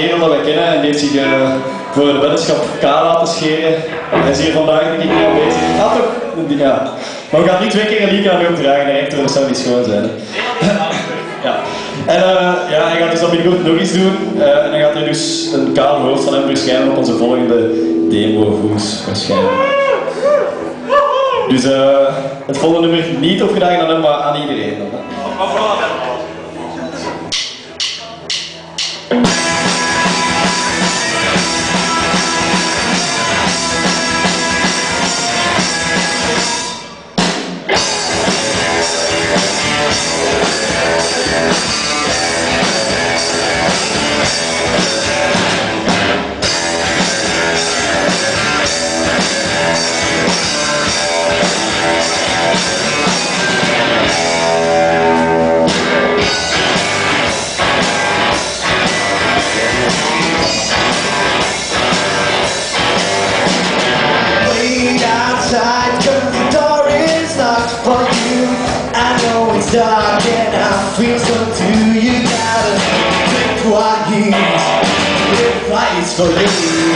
kerel dat wij kennen en die heeft zich eh, voor de weddenschap K laten scheren. Hij is hier vandaag denk ik niet aanwezig. Ah? Ja. Maar we gaan niet twee keer een liedje aan hem dragen, rector, dat zou niet schoon zijn. ja. En eh, ja, hij gaat dus dan binnenkort nog iets doen. eh, en dan gaat er dus een kaal hoofd van hem verschijnen op onze volgende demo waarschijnlijk. Dus eh, het volgende nummer niet opgedragen aan hem, maar aan iedereen. Feel so too You gotta think what he's It fights for you.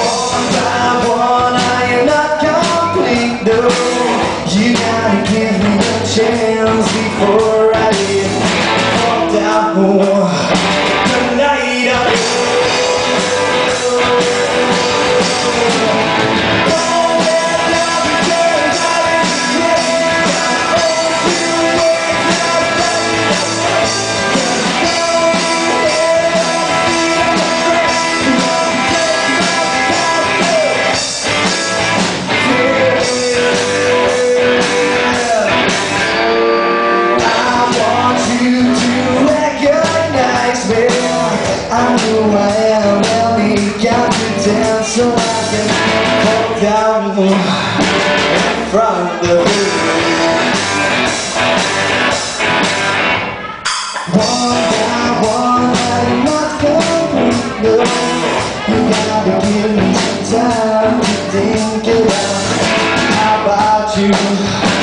One by one I am not complete No. You gotta give me a chance before I fall down. the so I can hold down in front of you. One by one, I'm not going no. You gotta give me some time to think about how about you.